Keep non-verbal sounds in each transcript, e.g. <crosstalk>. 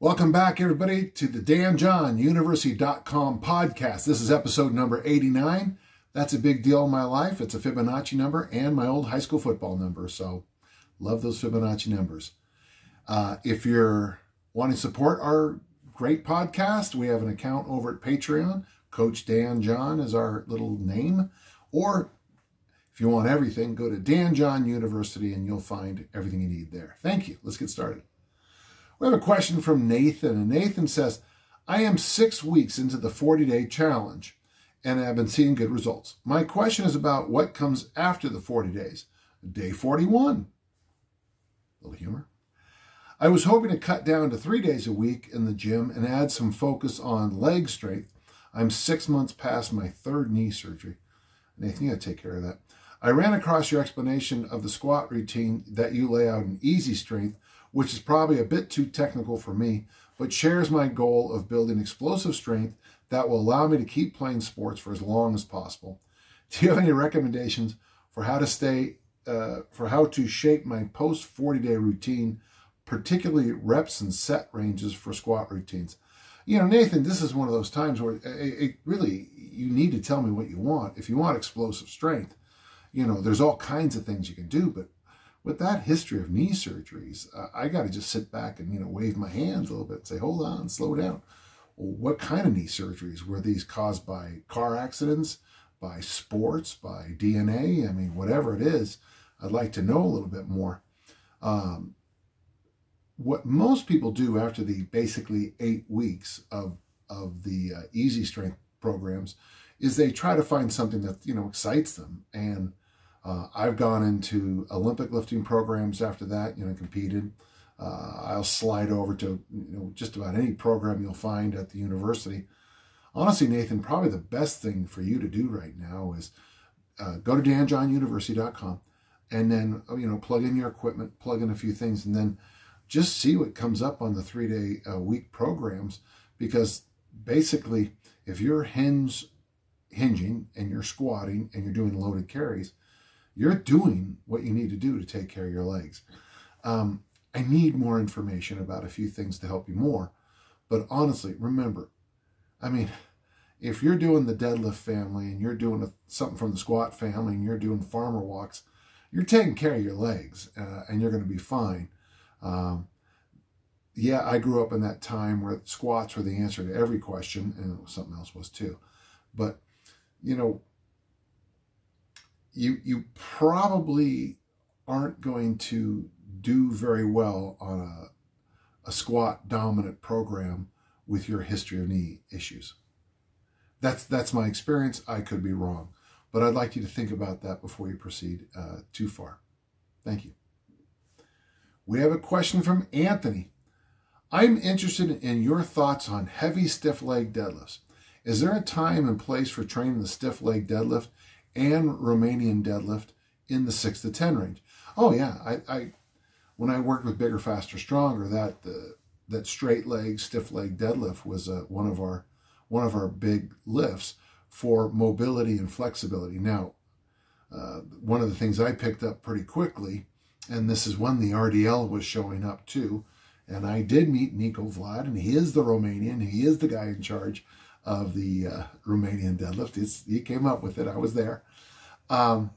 Welcome back, everybody, to the Dan John University.com podcast. This is episode number 89. That's a big deal in my life. It's a Fibonacci number and my old high school football number. So, love those Fibonacci numbers. Uh, if you're wanting to support our great podcast, we have an account over at Patreon. Coach Dan John is our little name. Or if you want everything, go to Dan John University and you'll find everything you need there. Thank you. Let's get started. We have a question from Nathan, and Nathan says, I am six weeks into the 40 day challenge and I've been seeing good results. My question is about what comes after the 40 days. Day 41. A little humor. I was hoping to cut down to three days a week in the gym and add some focus on leg strength. I'm six months past my third knee surgery. Nathan, you gotta take care of that. I ran across your explanation of the squat routine that you lay out in easy strength which is probably a bit too technical for me, but shares my goal of building explosive strength that will allow me to keep playing sports for as long as possible. <laughs> Do you have any recommendations for how to stay, uh, for how to shape my post 40 day routine, particularly reps and set ranges for squat routines? You know, Nathan, this is one of those times where it, it really, you need to tell me what you want. If you want explosive strength, you know, there's all kinds of things you can do, but with that history of knee surgeries, uh, I got to just sit back and, you know, wave my hands a little bit and say, hold on, slow down. Well, what kind of knee surgeries? Were these caused by car accidents, by sports, by DNA? I mean, whatever it is, I'd like to know a little bit more. Um, what most people do after the basically eight weeks of, of the uh, easy strength programs is they try to find something that, you know, excites them. And uh, I've gone into Olympic lifting programs after that, you know, competed. Uh, I'll slide over to you know just about any program you'll find at the university. Honestly, Nathan, probably the best thing for you to do right now is uh, go to danjohnuniversity.com and then you know plug in your equipment, plug in a few things, and then just see what comes up on the three day uh, week programs. Because basically, if you're hinge hinging and you're squatting and you're doing loaded carries, you're doing what you need to do to take care of your legs. Um, I need more information about a few things to help you more. But honestly, remember, I mean, if you're doing the deadlift family and you're doing a, something from the squat family and you're doing farmer walks, you're taking care of your legs uh, and you're going to be fine. Um, yeah, I grew up in that time where squats were the answer to every question, and something else was too. But, you know, you you probably aren't going to do very well on a, a squat dominant program with your history of knee issues. That's that's my experience. I could be wrong, but I'd like you to think about that before you proceed uh, too far. Thank you. We have a question from Anthony. I'm interested in your thoughts on heavy stiff leg deadlifts. Is there a time and place for training the stiff leg deadlift and Romanian deadlift in the six to ten range. Oh yeah, I, I when I worked with Bigger, Faster, Stronger, that the that straight leg, stiff leg deadlift was uh, one of our one of our big lifts for mobility and flexibility. Now, uh, one of the things I picked up pretty quickly, and this is when the RDL was showing up too, and I did meet Nicu Vlad, and he is the Romanian, he is the guy in charge of the uh, Romanian deadlift. It's, he came up with it. I was there um,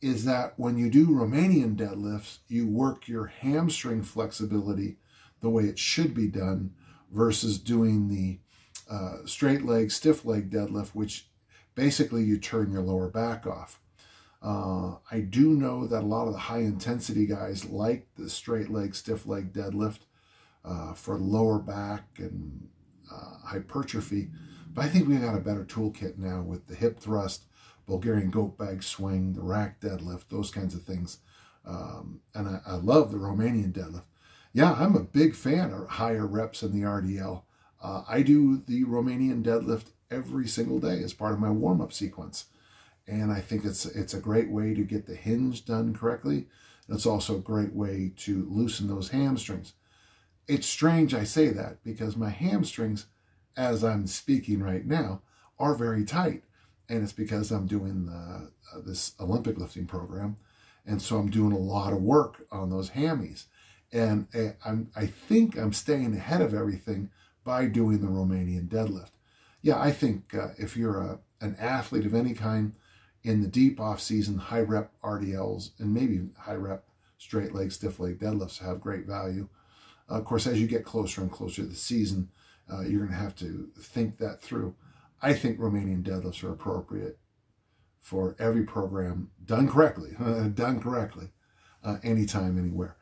is that when you do Romanian deadlifts, you work your hamstring flexibility the way it should be done versus doing the uh, straight leg, stiff leg deadlift, which basically you turn your lower back off. Uh, I do know that a lot of the high intensity guys like the straight leg, stiff leg deadlift uh, for lower back and uh, hypertrophy. But I think we've got a better toolkit now with the hip thrust Bulgarian goat bag swing, the rack deadlift, those kinds of things. Um, and I, I, love the Romanian deadlift. Yeah, I'm a big fan of higher reps in the RDL. Uh, I do the Romanian deadlift every single day as part of my warm-up sequence. And I think it's it's a great way to get the hinge done correctly. It's also a great way to loosen those hamstrings. It's strange I say that because my hamstrings, as I'm speaking right now, are very tight and it's because I'm doing the, uh, this Olympic lifting program, and so I'm doing a lot of work on those hammies. And I, I'm, I think I'm staying ahead of everything by doing the Romanian deadlift. Yeah, I think uh, if you're a, an athlete of any kind in the deep off season, high rep RDLs and maybe high rep straight leg, stiff leg deadlifts have great value. Uh, of course, as you get closer and closer to the season, uh, you're going to have to think that through. I think Romanian deadlifts are appropriate for every program done correctly, <laughs> done correctly, uh, anytime, anywhere.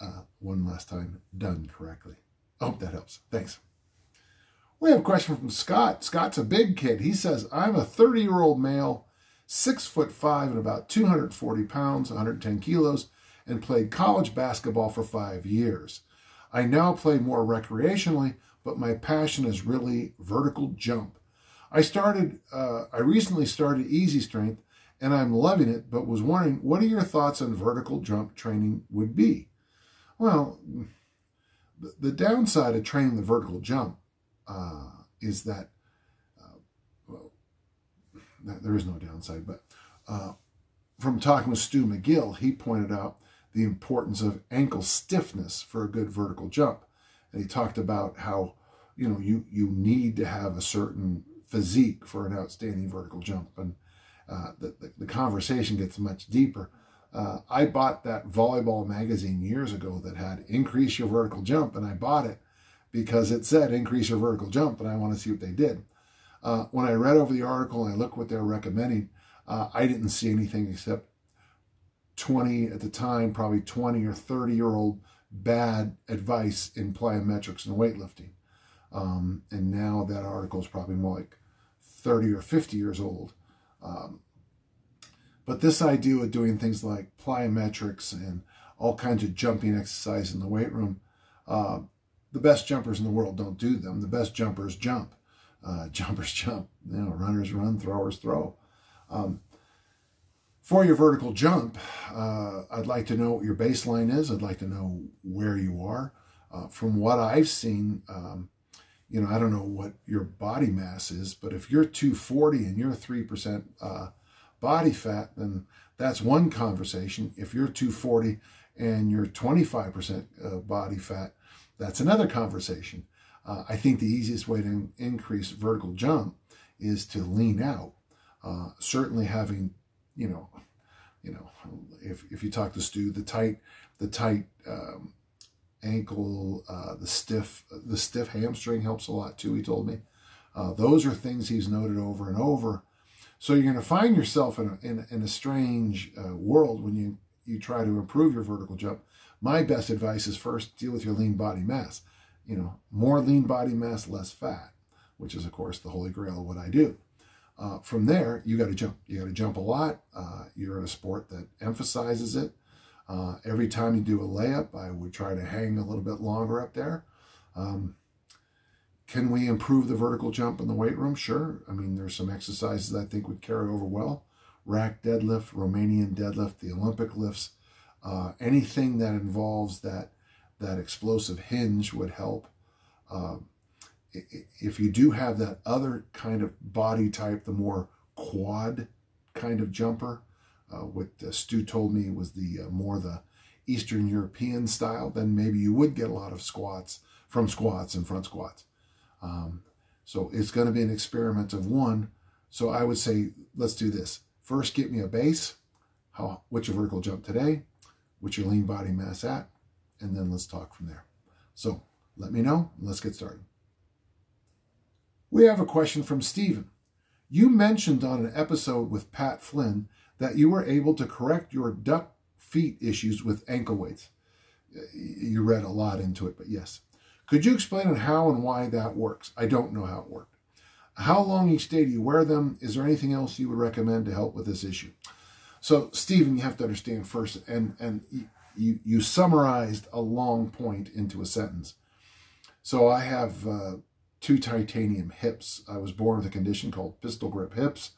Uh, one last time, done correctly. I hope that helps. Thanks. We have a question from Scott. Scott's a big kid. He says, I'm a 30 year old male, six foot five and about 240 pounds, 110 kilos, and played college basketball for five years. I now play more recreationally, but my passion is really vertical jump. I started, uh, I recently started Easy Strength and I'm loving it, but was wondering what are your thoughts on vertical jump training would be? Well, the downside of training the vertical jump uh, is that, uh, well, there is no downside, but uh, from talking with Stu McGill, he pointed out the importance of ankle stiffness for a good vertical jump. And he talked about how, you know, you, you need to have a certain physique for an outstanding vertical jump. And uh, the, the, the, conversation gets much deeper. Uh, I bought that volleyball magazine years ago that had increase your vertical jump, and I bought it because it said increase your vertical jump, and I want to see what they did. Uh, when I read over the article and I looked what they were recommending, uh, I didn't see anything except 20 at the time, probably 20 or 30 year old bad advice in plyometrics and weightlifting. Um, and now that article is probably more like 30 or 50 years old. Um, but this idea of doing things like plyometrics and all kinds of jumping exercise in the weight room, uh, the best jumpers in the world don't do them. The best jumpers jump. Uh, <laughs> jumpers jump. You know, runners run, throwers throw. Um, for your vertical jump, uh, I'd like to know what your baseline is. I'd like to know where you are. Uh, from what I've seen, um, you know, I don't know what your body mass is, but if you're 240 and you're 3% uh, body fat, then that's one conversation. If you're 240 and you're 25% uh, body fat, that's another conversation. Uh, I think the easiest way to increase vertical jump is to lean out. Uh, certainly having, you know, you know, if, if you talk to Stu, the tight, the tight um, ankle, uh, the stiff, the stiff hamstring helps a lot too. He told me uh, those are things he's noted over and over. So you're going to find yourself in a, in, in a strange uh, world when you you try to improve your vertical jump. My best advice is first deal with your lean body mass. You know, more lean body mass, less fat, which is of course the holy grail of what I do. Uh, from there, you got to jump. You got to jump a lot. Uh, you're in a sport that emphasizes it. Uh, every time you do a layup, I would try to hang a little bit longer up there. Um, can we improve the vertical jump in the weight room? Sure. I mean, there's some exercises I think would carry over well. Rack deadlift, Romanian deadlift, the Olympic lifts, uh, anything that involves that that explosive hinge would help. Uh, if you do have that other kind of body type, the more quad kind of jumper, uh, what uh, Stu told me was the uh, more the Eastern European style, then maybe you would get a lot of squats from squats and front squats. Um, so it's going to be an experiment of one. So I would say, let's do this. First, get me a base. How, what's your vertical jump today? What's your lean body mass at? And then let's talk from there. So let me know. Let's get started. We have a question from Stephen. You mentioned on an episode with Pat Flynn that you were able to correct your duck feet issues with ankle weights. You read a lot into it, but yes. Could you explain how and why that works? I don't know how it worked. How long each day do you wear them? Is there anything else you would recommend to help with this issue? So, Stephen, you have to understand first, and, and you, you summarized a long point into a sentence. So I have uh, two titanium hips. I was born with a condition called pistol grip hips.